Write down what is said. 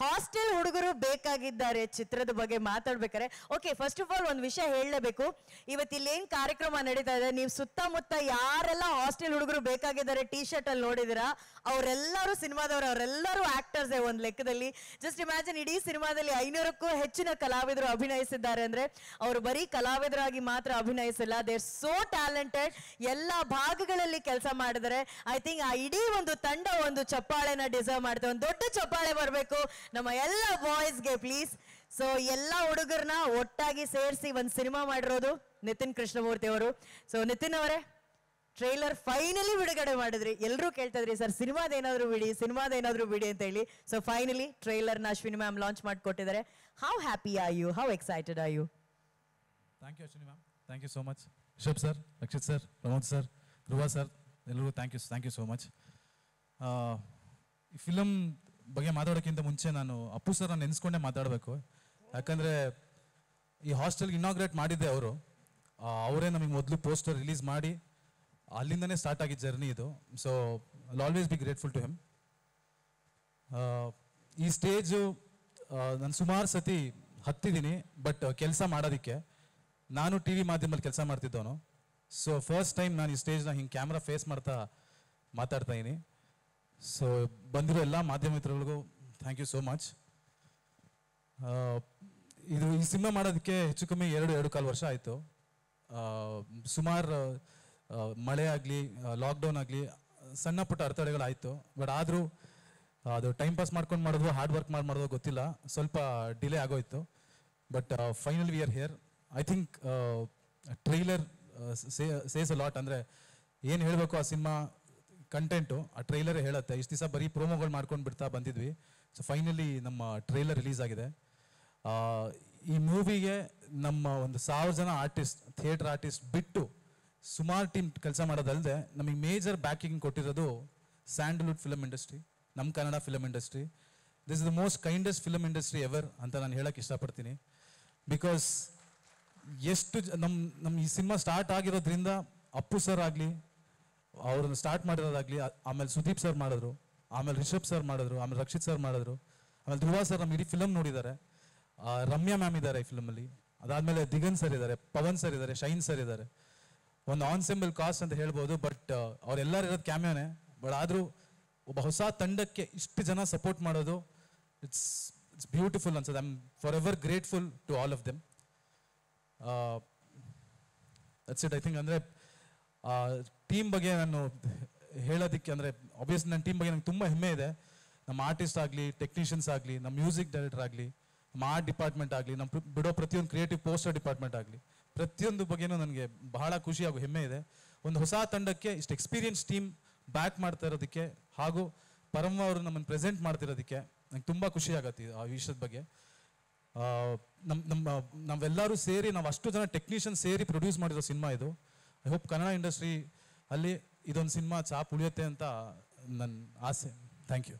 Hostel ಹುಡುಗರು ಬೇಕಾಗಿದ್ದಾರೆ ಚಿತ್ರದ ಬಗ್ಗೆ ಮಾತಾಡ್ಬೇಕಾರೆ ಓಕೆ ಫಸ್ಟ್ ಆಫ್ ಆಲ್ ಒಂದು ವಿಷಯ ಹೇಳಲೇಬೇಕು. ಇವತ್ತು ಇಲ್ಲಿ ಏನ್ ಕಾರ್ಯಕ್ರಮ ನಡೀತಾ ಇದೆ? ನೀವು ಸುತ್ತಮುತ್ತ ಯಾರೆಲ್ಲ ಹಾಸ್ಟೆಲ್ ಹುಡುಗರು ಬೇಕಾಗಿದ್ದಾರೆ ಟಿ ಶರ್ಟ್ ಅಲ್ಲಿ ನೋಡಿದಿರಾ? ಅವರೆಲ್ಲರೂ ಸಿನಿಮಾದವರು, ಅವರೆಲ್ಲರೂ ಆಕ್ಟರ್ಸ್ ಒಂದು ಲೆಕ್ಕದಲ್ಲಿ. ಜಸ್ಟ್ ಇಮ್ಯಾಜಿನ್ ಇಡೀ ಸಿನಿಮಾದಲ್ಲಿ ಐನೂರಕ್ಕೂ ಹೆಚ್ಚಿನ ಕಲಾವಿದರು ಅಭಿನಯಿಸಿದ್ದಾರೆ ಅಂದ್ರೆ ಅವರು ಬರೀ ಕಲಾವಿದರಾಗಿ ಮಾತ್ರ ಅಭಿನಯಿಸಿಲ್ಲ. ದೇರ್ ಸೋ ಟ್ಯಾಲೆಂಟೆಡ್ ಎಲ್ಲ ಭಾಗಗಳಲ್ಲಿ ಕೆಲಸ ಮಾಡಿದರೆ ಐ ಥಿಂಕ್ ಆ ಇಡೀ ಒಂದು ತಂಡ ಒಂದು ಚಪ್ಪಾಳೆನ ಡಿಸರ್ವ್ ಮಾಡ್ತೇವೆ. ಒಂದು ದೊಡ್ಡ ಚಪ್ಪಾಳೆ ಬರಬೇಕು. ನಮ್ಮ ಎಲ್ಲ ಬಾಯ್ಸ್ಗೆ ಪ್ಲೀಸ್ ಸೊ ಎಲ್ಲ ಹುಡುಗರನ್ನ ಒಟ್ಟಾಗಿ ಸೇರಿಸಿ ಒಂದು ಸಿನಿಮಾ ಮಾಡಿರೋದು ನಿತಿನ್ ಕೃಷ್ಣಮೂರ್ತಿ ಅವರು. ಸೊ ನಿತಿನ್ ಅವರೇ ಟ್ರೈಲರ್ ಫೈನಲಿ ಬಿಡುಗಡೆ ಮಾಡಿದ್ರಿ. ಎಲ್ಲರೂ ಕೇಳ್ತಾ ಇದ್ರಿ, ಸರ್, ಸಿನಿಮಾದ ಏನಾದರೂ ಬಿಡಿ, ಸಿನಿಮಾದ ಏನಾದ್ರು ಬಿಡಿ ಅಂತ ಹೇಳಿ. ಸೊ ಫೈನಲಿ ಟ್ರೈಲರ್ನ ಅಶ್ವಿನಿ ಮ್ಯಾಮ್ ಲಾಂಚ್ ಮಾಡಿಕೊಟ್ಟಿದ್ದಾರೆ. How happy are you how excited are you thank you Ashwini ma'am thank you so much Rishab sir Rakshit sir Pramod sir Dhruva sir ಎಲ್ಲರಿಗೂ thank you thank you so much ಈ film ಬಗ್ಗೆ ಮಾತಾಡೋಕ್ಕಿಂತ ಮುಂಚೆ ನಾನು Appu sir ನೆನೆಸ್ಕೊಂಡೇ ಮಾತಾಡಬೇಕು. ಯಾಕಂದರೆ ಈ ಹಾಸ್ಟೆಲ್ಗೆ inaugurate ಮಾಡಿದ್ದೆ ಅವರು. ಅವರೇ ನಮಗೆ ಮೊದಲು ಪೋಸ್ಟರ್ ರಿಲೀಸ್ ಮಾಡಿ ಅಲ್ಲಿಂದನೇ ಸ್ಟಾರ್ಟ್ ಆಗಿದ್ದ ಜರ್ನಿ ಇದು. So I always be grateful to him ಈ ಸ್ಟೇಜು ನಾನು ಸುಮಾರು ಸತಿ ಹತ್ತಿದ್ದೀನಿ ಬಟ್ ಕೆಲಸ ಮಾಡೋದಕ್ಕೆ. ನಾನು ಟಿ ವಿ ಮಾಧ್ಯಮದಲ್ಲಿ ಕೆಲಸ ಮಾಡ್ತಿದ್ದವನು. ಸೊ ಫಸ್ಟ್ ಟೈಮ್ ನಾನು ಈ ಸ್ಟೇಜ್ನ ಹಿಂಗೆ ಕ್ಯಾಮ್ರಾ ಫೇಸ್ ಮಾಡ್ತಾ ಮಾತಾಡ್ತಾ ಇದ್ದೀನಿ. ಸೊ ಬಂದಿರೋ ಎಲ್ಲ ಮಾಧ್ಯಮ ಮಿತ್ರಗಳಿಗೂ ಥ್ಯಾಂಕ್ ಯು ಸೋ ಮಚ್ ಇದು ಈ ಸಿನಿಮಾ ಮಾಡೋದಕ್ಕೆ ಹೆಚ್ಚು ಕಮ್ಮಿ ಎರಡು ಎರಡು ಕಾಲು ವರ್ಷ ಆಯಿತು. ಸುಮಾರು ಮಳೆ ಆಗಲಿ ಲಾಕ್ಡೌನ್ ಆಗಲಿ, ಸಣ್ಣ ಪುಟ್ಟ ಅಡೆತಡೆಗಳಾಯಿತು ಬಟ್ ಆದರೂ, ಅದು ಟೈಮ್ ಪಾಸ್ ಮಾಡ್ಕೊಂಡು ಮಾಡೋದು ಹಾರ್ಡ್ ವರ್ಕ್ ಮಾಡಿ ಮಾಡೋದು ಗೊತ್ತಿಲ್ಲ. ಸ್ವಲ್ಪ ಡಿಲೇ ಆಗೋಯ್ತು. But final we are here I think trailer says a lot ಅಂದರೆ ಏನು ಹೇಳಬೇಕು ಆ ಸಿನಿಮಾ? ಕಂಟೆಂಟು ಆ ಟ್ರೈಲರೇ ಹೇಳುತ್ತೆ. ಇಷ್ಟು ದಿವಸ ಬರೀ ಪ್ರೋಮೋಗಳು ಮಾಡ್ಕೊಂಡು ಬಿಡ್ತಾ ಬಂದಿದ್ವಿ. ಸೊ ಫೈನಲಿ ನಮ್ಮ ಟ್ರೈಲರ್ ರಿಲೀಸ್ ಆಗಿದೆ. ಈ ಮೂವಿಗೆ ನಮ್ಮ ಒಂದು ಸಾವಿರ ಜನ ಆರ್ಟಿಸ್ಟ್ ಥಿಯೇಟರ್ ಆರ್ಟಿಸ್ಟ್ ಬಿಟ್ಟು ಸುಮಾರು ಟೀಮ್ ಕೆಲಸ ಮಾಡೋದಲ್ಲದೆ ನಮಗೆ ಮೇಜರ್ ಬ್ಯಾಕಿಂಗ್ ಕೊಟ್ಟಿರೋದು ಸ್ಯಾಂಡಲ್ವುಡ್ ಫಿಲಮ್ ಇಂಡಸ್ಟ್ರಿ ನಮ್ಮ Kannada film industry this is the most kindest film industry ever ಅಂತ ನಾನು ಹೇಳೋಕ್ಕೆ ಇಷ್ಟಪಡ್ತೀನಿ. ಬಿಕಾಸ್ ಎಷ್ಟು ನಮ್ಮ ನಮ್ಮ ಈ ಸಿನಿಮಾ ಸ್ಟಾರ್ಟ್ ಆಗಿರೋದ್ರಿಂದ ಅಪ್ಪು ಸರ್ ಆಗಲಿ ಅವ್ರನ್ನ ಸ್ಟಾರ್ಟ್ ಮಾಡಿರೋದಾಗ್ಲಿ ಆಮೇಲೆ ಸುದೀಪ್ ಸರ್ ಮಾಡಿದ್ರು, ಆಮೇಲೆ ರಿಷಬ್ ಸರ್ ಮಾಡಿದ್ರು, ಆಮೇಲೆ ರಕ್ಷಿತ್ ಸರ್ ಮಾಡಿದ್ರು, ಆಮೇಲೆ ಧ್ರುವ ಸರ್ ನಮ್ಮ ಇಡೀ ಫಿಲಮ್ ನೋಡಿದ್ದಾರೆ. ರಮ್ಯಾ ಮ್ಯಾಮ್ ಇದ್ದಾರೆ ಈ ಫಿಲಮಲ್ಲಿ ಅದಾದ್ಮೇಲೆ ದಿಗನ್ ಸರ್ ಇದ್ದಾರೆ, ಪವನ್ ಸರ್ ಇದ್ದಾರೆ, ಶೈನ್ ಸರ್ ಇದ್ದಾರೆ. ಒಂದು ಆನ್ಸೆಂಬಲ್ ಕಾಸ್ಟ್ ಅಂತ ಹೇಳ್ಬೋದು ಬಟ್ ಅವರೆಲ್ಲರೂ ಇರೋದು ಕ್ಯಾಮಿಯೋನೇ ಬಟ್ ಆದರೂ ಒಬ್ಬ ಹೊಸ ತಂಡಕ್ಕೆ ಇಷ್ಟು ಜನ ಸಪೋರ್ಟ್ ಮಾಡೋದು ಇಟ್ಸ್ ಇಟ್ಸ್ ಬ್ಯೂಟಿಫುಲ್ ಅನ್ಸುತ್ತೆ. I am forever grateful to all of them it I think ಅಂದರೆ ಟೀಮ್ ಬಗ್ಗೆ ನಾನು ಹೇಳೋದಕ್ಕೆ ಅಂದರೆ ಆಬ್ವಿಯಸ್ ನನ್ನ ಟೀಮ್ ಬಗ್ಗೆ ನಂಗೆ ತುಂಬ ಹೆಮ್ಮೆ ಇದೆ. ನಮ್ಮ ಆರ್ಟಿಸ್ಟ್ ಆಗಲಿ ಟೆಕ್ನಿಷಿಯನ್ಸ್ ಆಗಲಿ, ನಮ್ಮ ಮ್ಯೂಸಿಕ್ ಡೈರೆಕ್ಟರ್ ಆಗಲಿ, ನಮ್ಮ ಆರ್ಟ್ ಡಿಪಾರ್ಟ್ಮೆಂಟ್ ಆಗಲಿ, ನಮ್ಮ ಬಿಡೋ ಪ್ರತಿಯೊಂದು ಕ್ರಿಯೇಟಿವ್ ಪೋಸ್ಟರ್ ಡಿಪಾರ್ಟ್ಮೆಂಟ್ ಆಗಲಿ, ಪ್ರತಿಯೊಂದು ಬಗ್ಗೆನೂ ನನಗೆ ಬಹಳ ಖುಷಿ ಹಾಗೂ ಹೆಮ್ಮೆ ಇದೆ. ಒಂದು ಹೊಸ ತಂಡಕ್ಕೆ ಇಷ್ಟು ಎಕ್ಸ್ಪೀರಿಯನ್ಸ್ ಟೀಮ್ ಬ್ಯಾಕ್ ಮಾಡ್ತಾ ಇರೋದಕ್ಕೆ ಹಾಗೂ ಪರಮ ಅವರು ನಮ್ಮನ್ನು ಪ್ರೆಸೆಂಟ್ ಮಾಡ್ತಿರೋದಕ್ಕೆ ನಂಗೆ ತುಂಬ ಖುಷಿ ಆಗತ್ತೆ ಆ ವಿಷಯದ ಬಗ್ಗೆ. ನಮ್ಮ ನಮ್, ನಮ್ಮ, ನಾವೆಲ್ಲರೂ ಸೇರಿ ನಾವು ಅಷ್ಟು ಜನ ಟೆಕ್ನಿಷಿಯನ್ ಸೇರಿ ಪ್ರೊಡ್ಯೂಸ್ ಮಾಡಿರೋ ಸಿನಿಮಾ ಇದು. ಐ ಹೋಪ್ ಕನ್ನಡ ಇಂಡಸ್ಟ್ರಿ ಅಲ್ಲಿ ಇದೊಂದು ಸಿನಿಮಾ ಚಾಪ್ ಉಳಿಯುತ್ತೆ ಅಂತ ನನ್ನ ಆಸೆ. Thank you